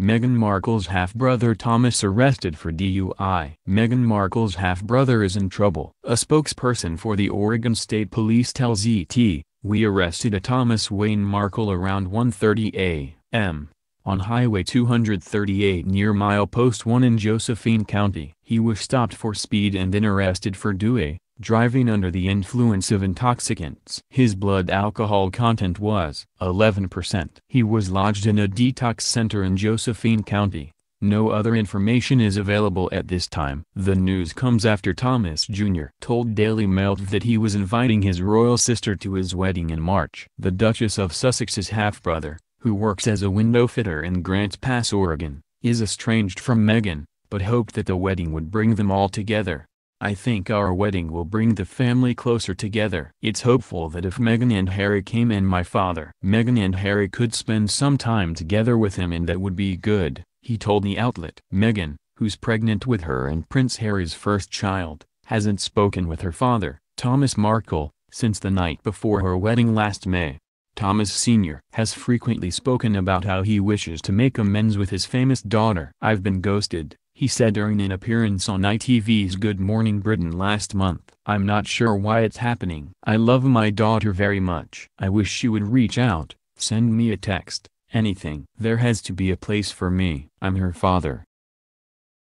Meghan Markle's half-brother Thomas arrested for DUI. Meghan Markle's half-brother is in trouble. A spokesperson for the Oregon State Police tells ET, we arrested a Thomas Wayne Markle around 1.30 a.m. on Highway 238 near Milepost 1 in Josephine County. He was stopped for speed and then arrested for DUI, driving under the influence of intoxicants. His blood alcohol content was 11%. He was lodged in a detox center in Josephine County. No other information is available at this time. The news comes after Thomas Jr. told Daily Mail that he was inviting his royal sister to his wedding in March. The Duchess of Sussex's half-brother, who works as a window fitter in Grants Pass, Oregon, is estranged from Meghan, but hoped that the wedding would bring them all together. I think our wedding will bring the family closer together. It's hopeful that if Meghan and Harry came and my father Meghan and Harry could spend some time together with him and that would be good, he told the outlet. Meghan, who's pregnant with her and Prince Harry's first child, hasn't spoken with her father, Thomas Markle, since the night before her wedding last May. Thomas Sr. has frequently spoken about how he wishes to make amends with his famous daughter. I've been ghosted, he said during an appearance on ITV's Good Morning Britain last month. I'm not sure why it's happening. I love my daughter very much. I wish she would reach out, send me a text, anything. There has to be a place for me. I'm her father.